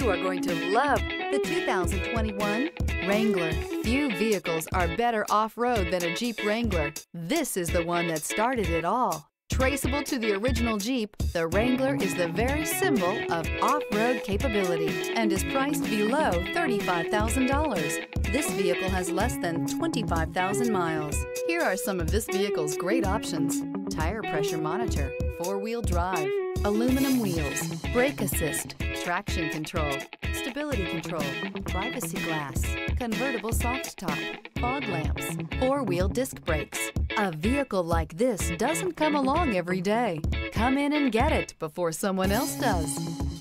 You are going to love the 2021 Wrangler. Few vehicles are better off-road than a Jeep Wrangler. This is the one that started it all. Traceable to the original Jeep, the Wrangler is the very symbol of off-road capability and is priced below $35,000. This vehicle has less than 25,000 miles. Here are some of this vehicle's great options. Tire pressure monitor, four-wheel drive, aluminum wheels, brake assist, traction control, stability control, privacy glass, convertible soft top, fog lamps, four-wheel disc brakes. A vehicle like this doesn't come along every day. Come in and get it before someone else does.